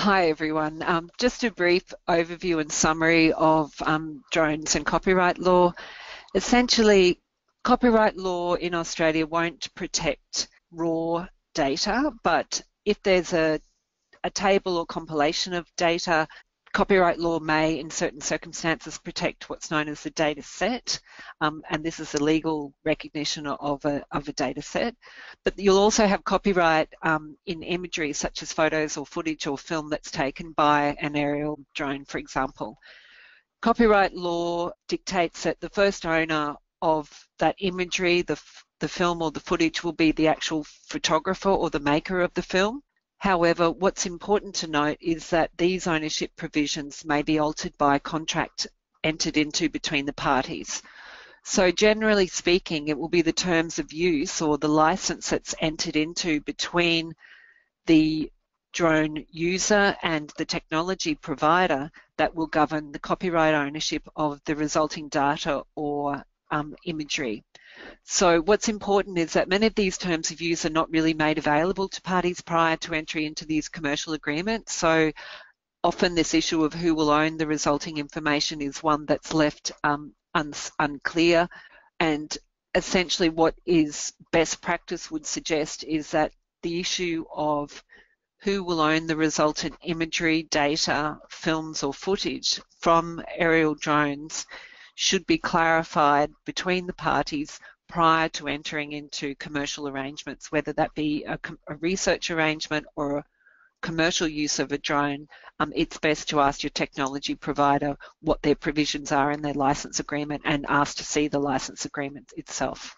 Hi everyone. Um, just a brief overview and summary of um, drones and copyright law. Essentially, copyright law in Australia won't protect raw data, but if there's a, a table or compilation of data Copyright law may, in certain circumstances, protect what's known as the data set, um, and this is a legal recognition of a, of a data set. But you'll also have copyright um, in imagery, such as photos or footage or film that's taken by an aerial drone, for example. Copyright law dictates that the first owner of that imagery, the, the film or the footage will be the actual photographer or the maker of the film. However, what's important to note is that these ownership provisions may be altered by a contract entered into between the parties. So generally speaking, it will be the terms of use or the license that's entered into between the drone user and the technology provider that will govern the copyright ownership of the resulting data or um, imagery. So what's important is that many of these terms of use are not really made available to parties prior to entry into these commercial agreements. So often this issue of who will own the resulting information is one that's left um, un unclear and essentially what is best practice would suggest is that the issue of who will own the resultant imagery, data, films or footage from aerial drones should be clarified between the parties prior to entering into commercial arrangements, whether that be a, a research arrangement or a commercial use of a drone, um, it's best to ask your technology provider what their provisions are in their license agreement and ask to see the license agreement itself.